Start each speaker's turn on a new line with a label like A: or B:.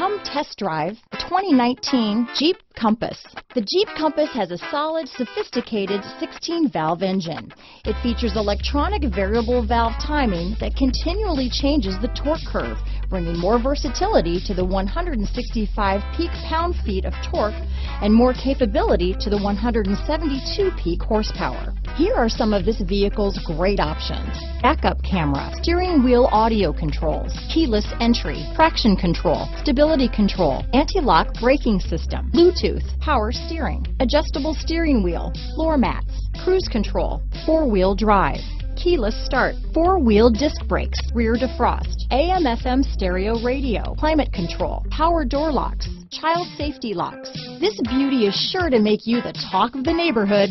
A: Come test drive the 2019 Jeep Compass. The Jeep Compass has a solid, sophisticated 16-valve engine. It features electronic variable valve timing that continually changes the torque curve, bringing more versatility to the 165 peak pound-feet of torque and more capability to the 172 peak horsepower. Here are some of this vehicle's great options. Backup camera, steering wheel audio controls, keyless entry, traction control, stability control, anti-lock braking system, Bluetooth, power steering, adjustable steering wheel, floor mats, cruise control, four-wheel drive, keyless start, four-wheel disc brakes, rear defrost, AM FM stereo radio, climate control, power door locks, child safety locks. This beauty is sure to make you the talk of the neighborhood,